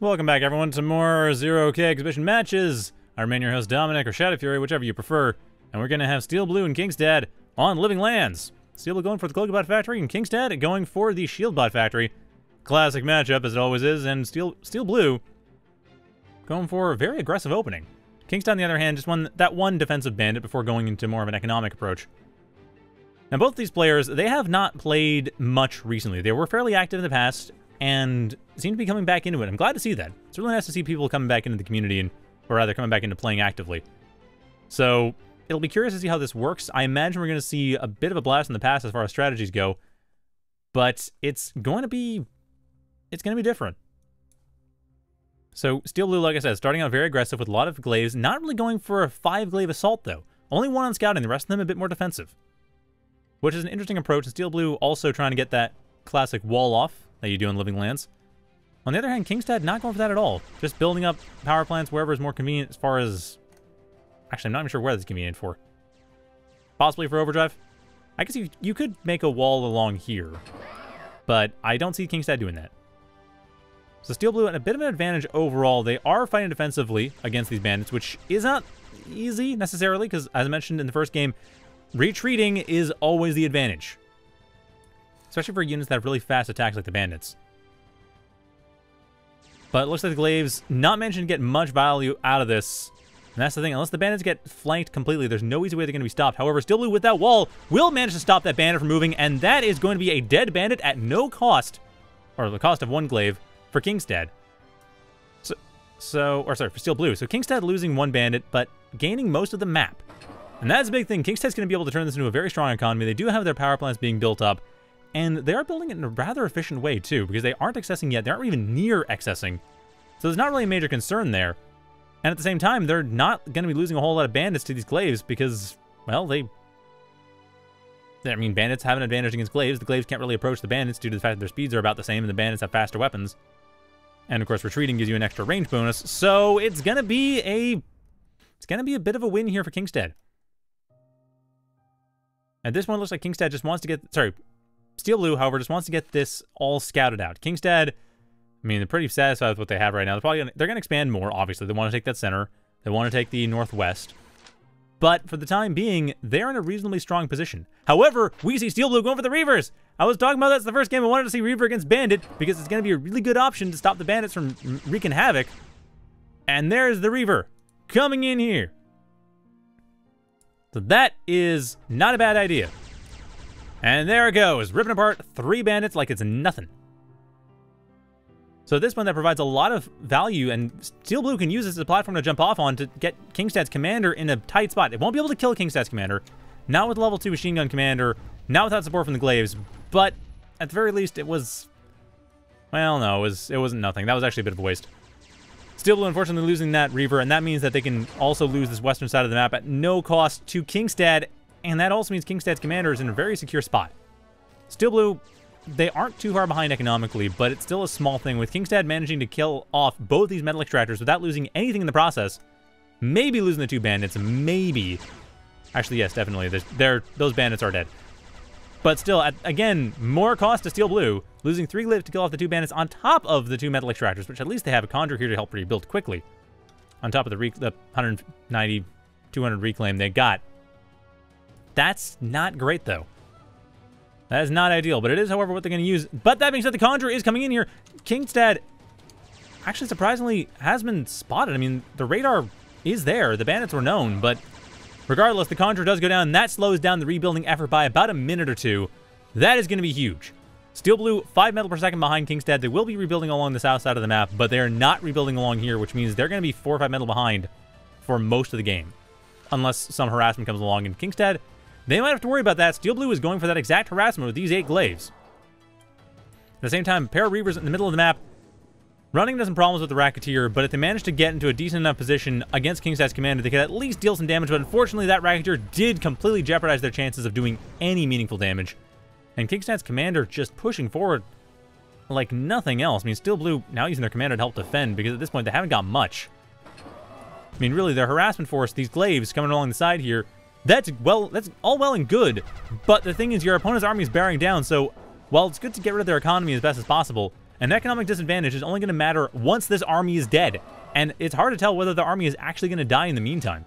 Welcome back, everyone, to more Zero K exhibition matches. I remain your host, Dominic, or Shadow Fury, whichever you prefer. And we're going to have Steel Blue and Kingstad on Living Lands. Steel Blue going for the Cloakbot Factory, and Kingstad going for the Shieldbot Factory. Classic matchup, as it always is, and Steel, Steel Blue going for a very aggressive opening. Kingstad, on the other hand, just won that one defensive bandit before going into more of an economic approach. Now, both these players, they have not played much recently. They were fairly active in the past, and seem to be coming back into it. I'm glad to see that. It's really nice to see people coming back into the community, and or rather coming back into playing actively. So it'll be curious to see how this works. I imagine we're going to see a bit of a blast in the past as far as strategies go, but it's going to be it's going to be different. So Steel Blue, like I said, starting out very aggressive with a lot of glaives, not really going for a five glaive assault though. Only one on scouting, the rest of them a bit more defensive. Which is an interesting approach, and Steel Blue also trying to get that classic wall off that you do in Living Lands. On the other hand, Kingstad not going for that at all. Just building up power plants wherever is more convenient as far as... Actually, I'm not even sure where that's convenient for. Possibly for Overdrive? I guess you, you could make a wall along here. But I don't see Kingstad doing that. So Steel Blue at a bit of an advantage overall. They are fighting defensively against these bandits, which is not easy necessarily, because as I mentioned in the first game, retreating is always the advantage. Especially for units that have really fast attacks like the bandits. But looks like the Glaives not mentioned get much value out of this. And that's the thing, unless the bandits get flanked completely, there's no easy way they're going to be stopped. However, Steel Blue with that wall will manage to stop that bandit from moving, and that is going to be a dead bandit at no cost, or the cost of one Glaive, for Kingstad. So, so or sorry, for Steel Blue. So Kingstad losing one bandit, but gaining most of the map. And that's a big thing. Kingstad's going to be able to turn this into a very strong economy. They do have their power plants being built up, and they are building it in a rather efficient way, too, because they aren't accessing yet. They aren't even near accessing. So there's not really a major concern there. And at the same time, they're not going to be losing a whole lot of bandits to these glaives because, well, they... I mean, bandits have an advantage against glaives. The glaives can't really approach the bandits due to the fact that their speeds are about the same and the bandits have faster weapons. And, of course, retreating gives you an extra range bonus. So it's going to be a... It's going to be a bit of a win here for Kingstad. At this one, looks like Kingstad just wants to get... Sorry, Steel Blue, however, just wants to get this all scouted out. Kingstad, I mean, they're pretty satisfied with what they have right now. They're probably gonna, they're going to expand more, obviously. They want to take that center. They want to take the northwest. But for the time being, they're in a reasonably strong position. However, we see Steel Blue going for the Reavers. I was talking about that the first game. I wanted to see Reaver against Bandit because it's going to be a really good option to stop the Bandits from wreaking havoc. And there's the Reaver coming in here. So that is not a bad idea. And there it goes, ripping apart three bandits like it's nothing. So this one that provides a lot of value, and Steel Blue can use this as a platform to jump off on to get Kingstad's commander in a tight spot. It won't be able to kill Kingstad's commander, not with level 2 machine gun commander, not without support from the Glaives, but at the very least it was... Well, no, it, was, it wasn't nothing. That was actually a bit of a waste. Steel Blue unfortunately losing that Reaver, and that means that they can also lose this western side of the map at no cost to Kingstad and that also means Kingstad's commander is in a very secure spot. Steel Blue, they aren't too far behind economically, but it's still a small thing. With Kingstad managing to kill off both these metal extractors without losing anything in the process, maybe losing the two bandits, maybe. Actually, yes, definitely. Those bandits are dead. But still, again, more cost to Steel Blue, losing three lives to kill off the two bandits on top of the two metal extractors, which at least they have a Conjure here to help rebuild quickly. On top of the, the 190, 200 reclaim they got. That's not great, though. That is not ideal, but it is, however, what they're going to use. But that being said, the Conjurer is coming in here. Kingstad, actually, surprisingly, has been spotted. I mean, the radar is there. The bandits were known, but regardless, the Conjurer does go down. That slows down the rebuilding effort by about a minute or two. That is going to be huge. Steel Blue, 5 metal per second behind Kingstad. They will be rebuilding along the south side of the map, but they are not rebuilding along here, which means they're going to be 4 or 5 metal behind for most of the game. Unless some harassment comes along. And Kingstad they might have to worry about that. Steel Blue is going for that exact harassment with these eight glaives. At the same time, pair of Reavers in the middle of the map, running into some problems with the Racketeer, but if they manage to get into a decent enough position against Kingstad's commander, they could at least deal some damage, but unfortunately that Racketeer did completely jeopardize their chances of doing any meaningful damage. And Kingstad's commander just pushing forward like nothing else. I mean, Steel Blue now using their commander to help defend, because at this point they haven't got much. I mean, really, their harassment force, these glaives coming along the side here, that's well, that's all well and good, but the thing is your opponent's army is bearing down, so while it's good to get rid of their economy as best as possible, An economic disadvantage is only going to matter once this army is dead, and it's hard to tell whether the army is actually going to die in the meantime.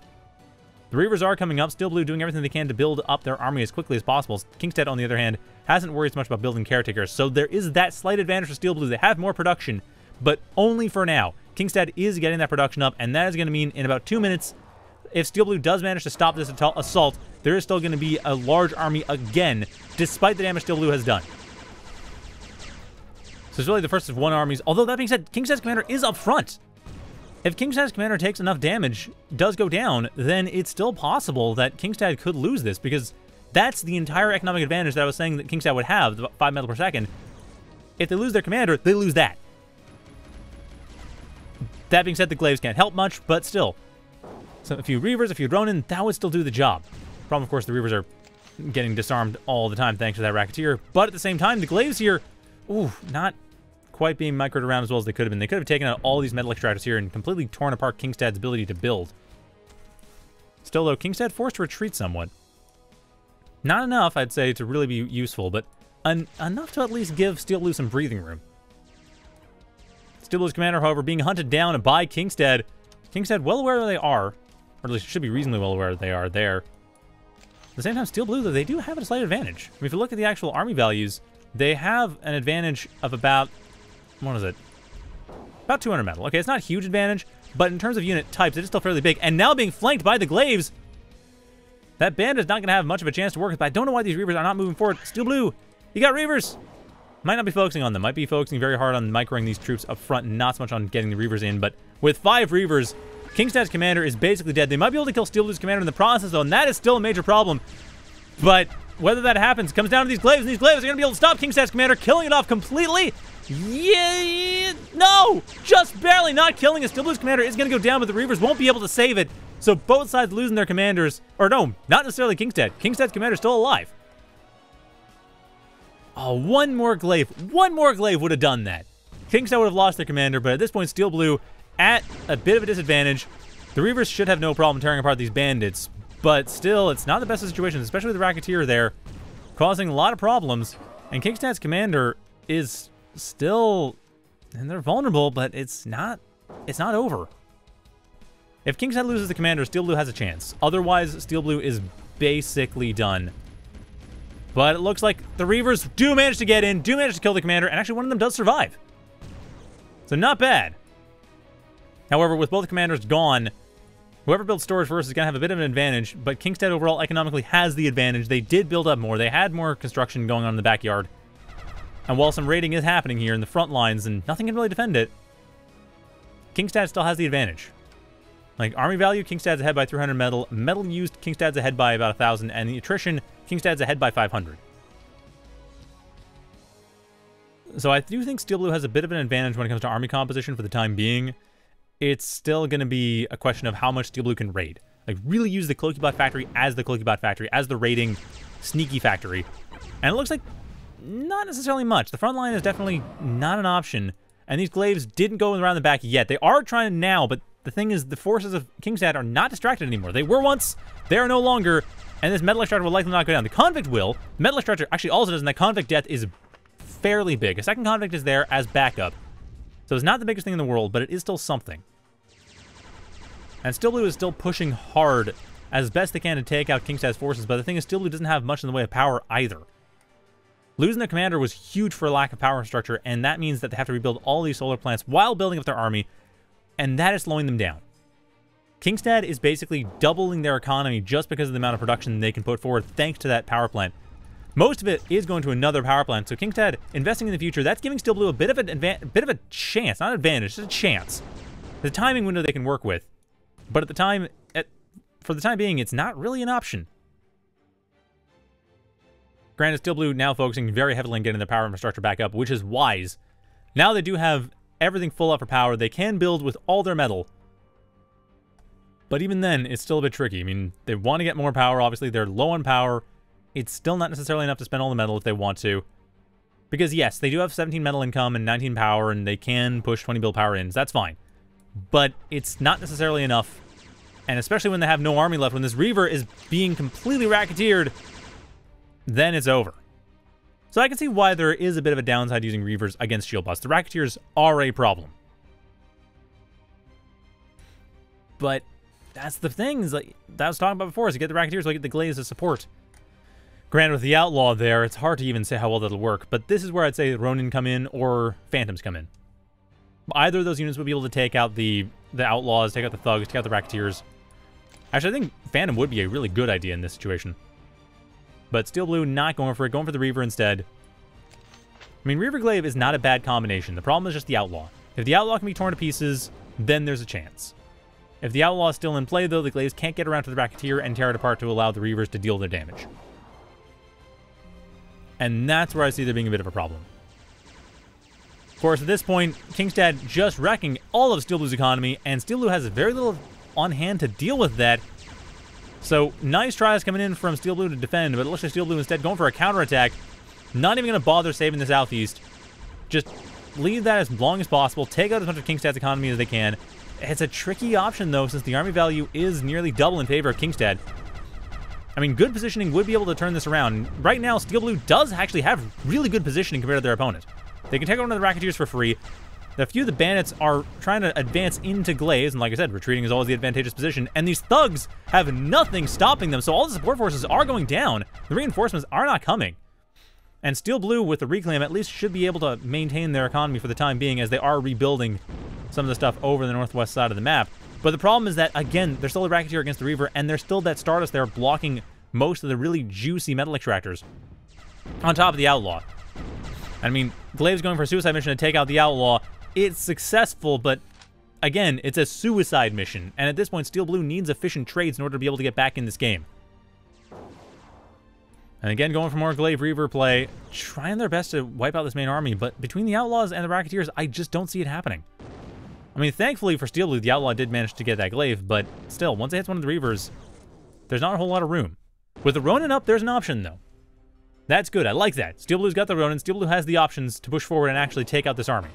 The Reavers are coming up, Steel Blue doing everything they can to build up their army as quickly as possible. Kingstad, on the other hand, hasn't worried as much about building caretakers, so there is that slight advantage for Steel Blue. They have more production, but only for now. Kingstad is getting that production up, and that is going to mean in about two minutes, if Steel Blue does manage to stop this assault, there is still going to be a large army again, despite the damage Steel Blue has done. So it's really the first of one armies. Although that being said, Kingstad's commander is up front. If Kingstad's commander takes enough damage, does go down, then it's still possible that Kingstad could lose this because that's the entire economic advantage that I was saying that Kingstad would have, the 5 metal per second. If they lose their commander, they lose that. That being said, the Glaives can't help much, but still. So a few Reavers, a few Ronin, that would still do the job. Problem, of course, the Reavers are getting disarmed all the time thanks to that Racketeer. But at the same time, the Glaives here, ooh, not quite being microed around as well as they could have been. They could have taken out all these metal extractors here and completely torn apart Kingstad's ability to build. Still, though, Kingstad forced to retreat somewhat. Not enough, I'd say, to really be useful, but en enough to at least give Steel Blue some breathing room. Steel Blue's commander, however, being hunted down by Kingstad. Kingstad well aware that they are, or at least should be reasonably well aware that they are there. At the same time, Steel Blue, though, they do have a slight advantage. I mean, if you look at the actual army values, they have an advantage of about what is it? About 200 metal. Okay, it's not a huge advantage, but in terms of unit types, it is still fairly big. And now being flanked by the Glaives, that band is not going to have much of a chance to work with, but I don't know why these Reavers are not moving forward. Steel Blue, you got Reavers! Might not be focusing on them. Might be focusing very hard on microing these troops up front not so much on getting the Reavers in. But with five Reavers, Kingstad's commander is basically dead. They might be able to kill Steel Blue's commander in the process, though, and that is still a major problem. But whether that happens comes down to these Glaives, and these Glaives are going to be able to stop Kingstad's commander, killing it off completely. Yeah, no, just barely not killing it. Steel Blue's commander is going to go down, but the Reavers won't be able to save it. So both sides losing their commanders, or no, not necessarily Kingstad. Kingstad's commander is still alive. Oh, one more glaive. One more glaive would have done that. Kingstad would have lost their commander, but at this point, Steel Blue at a bit of a disadvantage. The Reavers should have no problem tearing apart these bandits, but still, it's not the best of situations, especially with the Racketeer there, causing a lot of problems. And Kingstad's commander is still, and they're vulnerable, but it's not, it's not over. If Kingstad loses the commander, Steel Blue has a chance. Otherwise, Steel Blue is basically done. But it looks like the Reavers do manage to get in, do manage to kill the commander, and actually one of them does survive. So not bad. However, with both commanders gone, whoever builds storage first is going to have a bit of an advantage, but Kingstad overall economically has the advantage. They did build up more. They had more construction going on in the backyard. And while some raiding is happening here in the front lines and nothing can really defend it, Kingstad still has the advantage. Like, army value, Kingstad's ahead by 300 metal. Metal used, Kingstad's ahead by about 1,000. And the attrition, Kingstad's ahead by 500. So I do think Steel Blue has a bit of an advantage when it comes to army composition for the time being. It's still going to be a question of how much Steel Blue can raid. Like, really use the Cloakybot factory as the Cloakybot factory, as the raiding sneaky factory. And it looks like not necessarily much. The front line is definitely not an option. And these glaives didn't go around the back yet. They are trying now, but the thing is the forces of Kingstad are not distracted anymore. They were once, they are no longer, and this metal extractor will likely not go down. The convict will. Metal extractor actually also does, and that convict death is fairly big. A second convict is there as backup. So it's not the biggest thing in the world, but it is still something. And Steel Blue is still pushing hard as best they can to take out Kingstad's forces, but the thing is Steel Blue doesn't have much in the way of power either. Losing their commander was huge for lack of power structure, and that means that they have to rebuild all these solar plants while building up their army, and that is slowing them down. Kingstad is basically doubling their economy just because of the amount of production they can put forward thanks to that power plant. Most of it is going to another power plant, so Kingstad investing in the future, that's giving Steel Blue a bit of an bit of a chance, not an advantage, just a chance. The timing window they can work with. But at the time, at, for the time being, it's not really an option. Granted, Steel Blue now focusing very heavily on getting their power infrastructure back up, which is wise. Now they do have everything full up for power. They can build with all their metal. But even then, it's still a bit tricky. I mean, they want to get more power, obviously. They're low on power. It's still not necessarily enough to spend all the metal if they want to. Because yes, they do have 17 metal income and 19 power, and they can push 20 build power in. So that's fine. But it's not necessarily enough. And especially when they have no army left, when this Reaver is being completely racketeered then it's over. So I can see why there is a bit of a downside using Reavers against Shield Bots. The Racketeers are a problem. But that's the thing, like that I was talking about before, is to get the Racketeers, like get the Glaives as support. Granted, with the Outlaw there, it's hard to even say how well that'll work, but this is where I'd say Ronin come in or Phantoms come in. Either of those units would be able to take out the, the Outlaws, take out the Thugs, take out the Racketeers. Actually, I think Phantom would be a really good idea in this situation. But Steel Blue not going for it, going for the Reaver instead. I mean, Reaver Glaive is not a bad combination. The problem is just the Outlaw. If the Outlaw can be torn to pieces, then there's a chance. If the Outlaw is still in play, though, the Glaives can't get around to the Racketeer and tear it apart to allow the Reavers to deal their damage. And that's where I see there being a bit of a problem. Of course, at this point, Kingstad just wrecking all of Steel Blue's economy, and Steel Blue has very little on hand to deal with that. So, nice tries coming in from Steel Blue to defend, but it looks like Steel Blue instead going for a counterattack. Not even going to bother saving the Southeast. Just leave that as long as possible, take out as much of Kingstad's economy as they can, it's a tricky option, though, since the army value is nearly double in favor of Kingstad. I mean, good positioning would be able to turn this around. Right now, Steel Blue does actually have really good positioning compared to their opponent. They can take out one of the Racketeers for free. A few of the bandits are trying to advance into Glaives, and like I said, retreating is always the advantageous position, and these thugs have nothing stopping them, so all the support forces are going down. The reinforcements are not coming. And Steel Blue, with the Reclaim, at least should be able to maintain their economy for the time being as they are rebuilding some of the stuff over the northwest side of the map. But the problem is that, again, there's still a Racketeer against the Reaver, and there's still that Stardust there blocking most of the really juicy metal extractors. On top of the Outlaw. I mean, Glaive's going for a suicide mission to take out the Outlaw. It's successful, but again, it's a suicide mission. And at this point, Steel Blue needs efficient trades in order to be able to get back in this game. And again, going for more Glaive Reaver play, trying their best to wipe out this main army, but between the Outlaws and the Racketeers, I just don't see it happening. I mean, thankfully for Steel Blue, the Outlaw did manage to get that Glaive, but still, once it hits one of the Reavers, there's not a whole lot of room. With the Ronin up, there's an option, though. That's good. I like that. Steel Blue's got the Ronin. Steel Blue has the options to push forward and actually take out this army.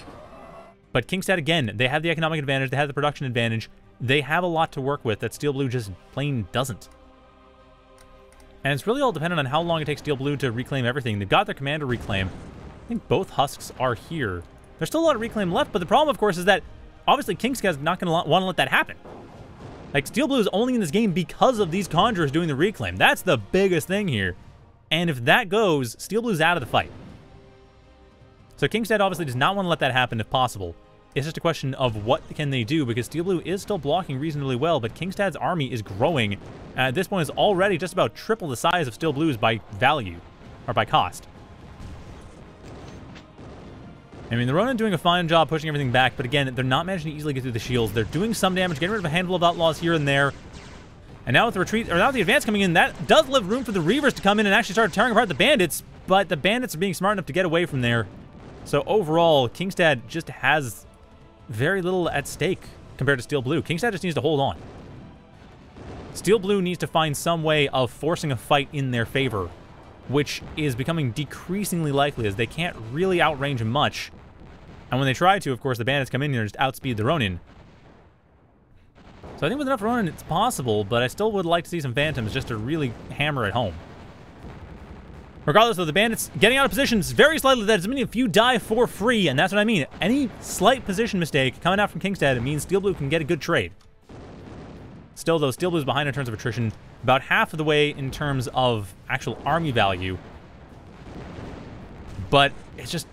But Kingstad, again, they have the economic advantage. They have the production advantage. They have a lot to work with that Steel Blue just plain doesn't. And it's really all dependent on how long it takes Steel Blue to reclaim everything. They've got their commander reclaim. I think both husks are here. There's still a lot of reclaim left, but the problem, of course, is that obviously Kingstad's not going to want to let that happen. Like, Steel Blue is only in this game because of these Conjurers doing the reclaim. That's the biggest thing here. And if that goes, Steel Blue's out of the fight. So Kingstad obviously does not want to let that happen if possible. It's just a question of what can they do because Steel Blue is still blocking reasonably well, but Kingstad's army is growing. At this point is already just about triple the size of Steel Blue's by value, or by cost. I mean, the Ronin doing a fine job pushing everything back, but again, they're not managing to easily get through the shields. They're doing some damage, getting rid of a handful of outlaws here and there. And now with the retreat, or now with the advance coming in, that does leave room for the Reavers to come in and actually start tearing apart the bandits, but the bandits are being smart enough to get away from there. So overall, Kingstad just has very little at stake compared to Steel Blue. Kingstad just needs to hold on. Steel Blue needs to find some way of forcing a fight in their favor, which is becoming decreasingly likely as they can't really outrange much and when they try to, of course, the bandits come in here and just outspeed the Ronin. So I think with enough Ronin, it's possible, but I still would like to see some Phantoms just to really hammer it home. Regardless of the bandits getting out of positions very slightly, that as many of you die for free, and that's what I mean. Any slight position mistake coming out from Kingstad means Steel Blue can get a good trade. Still, though, Steel Blue's behind in terms of attrition, about half of the way in terms of actual army value. But it's just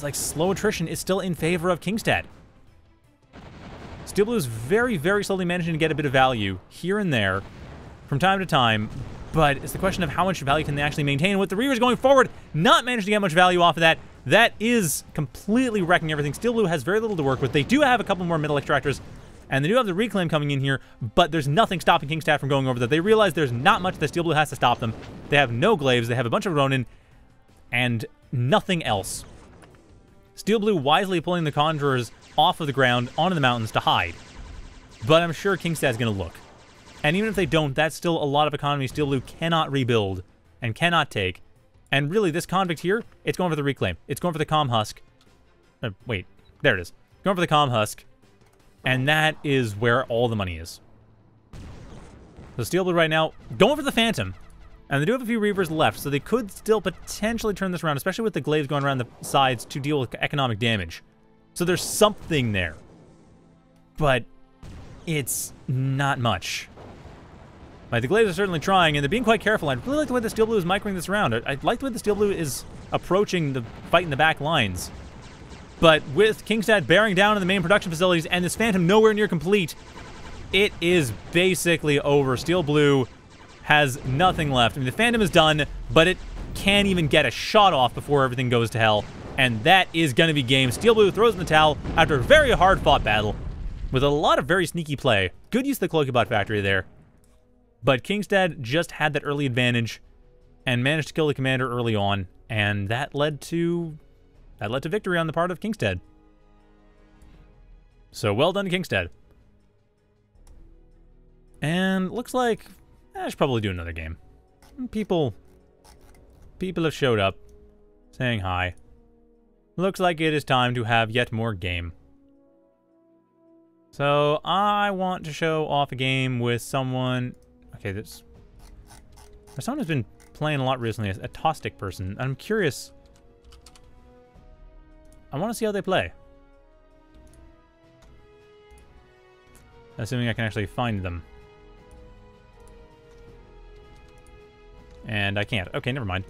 it's like slow attrition is still in favor of Kingstad. Steel Blue is very, very slowly managing to get a bit of value here and there from time to time, but it's the question of how much value can they actually maintain. With the Reavers going forward, not managing to get much value off of that, that is completely wrecking everything. Steel Blue has very little to work with. They do have a couple more metal extractors, and they do have the reclaim coming in here, but there's nothing stopping Kingstad from going over that. They realize there's not much that Steel Blue has to stop them. They have no glaives, they have a bunch of Ronin, and nothing else. Steel Blue wisely pulling the Conjurers off of the ground onto the mountains to hide. But I'm sure Kingstad's going to look. And even if they don't, that's still a lot of economy Steel Blue cannot rebuild and cannot take. And really, this Convict here, it's going for the Reclaim. It's going for the Com Husk. Uh, wait, there it is. Going for the Com Husk. And that is where all the money is. So Steel Blue right now, going for the Phantom. And they do have a few Reavers left, so they could still potentially turn this around, especially with the Glaives going around the sides to deal with economic damage. So there's something there. But it's not much. Like, the Glaives are certainly trying, and they're being quite careful. I really like the way the Steel Blue is microing this around. I, I like the way the Steel Blue is approaching the fight in the back lines. But with Kingstad bearing down on the main production facilities and this Phantom nowhere near complete, it is basically over. Steel Blue has nothing left. I mean, the Phantom is done, but it can't even get a shot off before everything goes to hell. And that is going to be game. Steel Blue throws in the towel after a very hard-fought battle with a lot of very sneaky play. Good use of the Cloakybot factory there. But Kingstad just had that early advantage and managed to kill the commander early on, and that led to that led to victory on the part of Kingstad. So well done, Kingstad. And looks like I should probably do another game. People, people have showed up, saying hi. Looks like it is time to have yet more game. So I want to show off a game with someone. Okay, this. Someone who's been playing a lot recently, a Tostic person. I'm curious. I want to see how they play. Assuming I can actually find them. And I can't. Okay, never mind.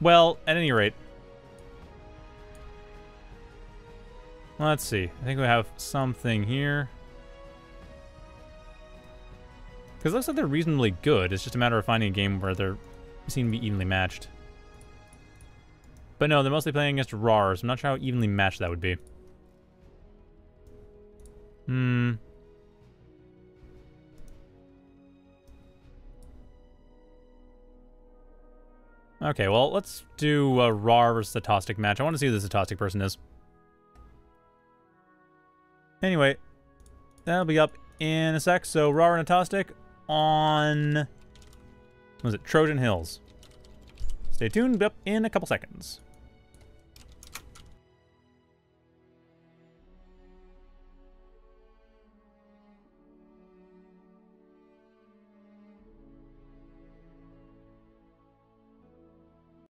Well, at any rate. Let's see. I think we have something here. Because it looks like they're reasonably good. It's just a matter of finding a game where they're seem to be evenly matched. But no, they're mostly playing against RARs. I'm not sure how evenly matched that would be. Hmm. Okay, well, let's do a RAR versus Zatostic match. I want to see who this Zatostic person is. Anyway, that'll be up in a sec. So, RAR and Atostic on... was it? Trojan Hills. Stay tuned, up in a couple seconds.